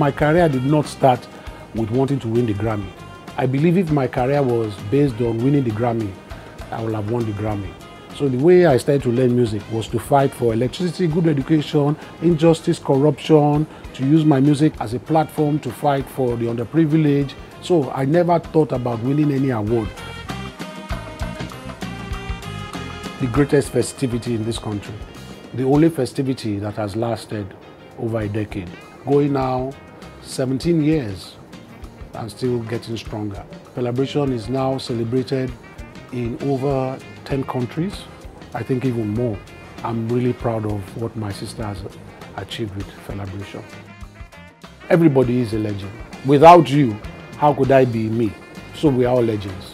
my career did not start with wanting to win the Grammy. I believe if my career was based on winning the Grammy, I would have won the Grammy. So the way I started to learn music was to fight for electricity, good education, injustice, corruption, to use my music as a platform to fight for the underprivileged. So I never thought about winning any award. The greatest festivity in this country, the only festivity that has lasted over a decade, going now 17 years and still getting stronger. Felabration is now celebrated in over 10 countries, I think even more. I'm really proud of what my sister has achieved with Felabration. Everybody is a legend. Without you, how could I be me? So we are all legends.